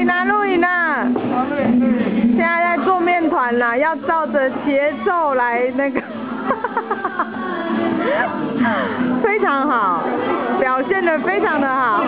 影啊录影了，现在在做面团啦，要照着节奏来。那个，哈哈哈，非常好，表现的非常的好。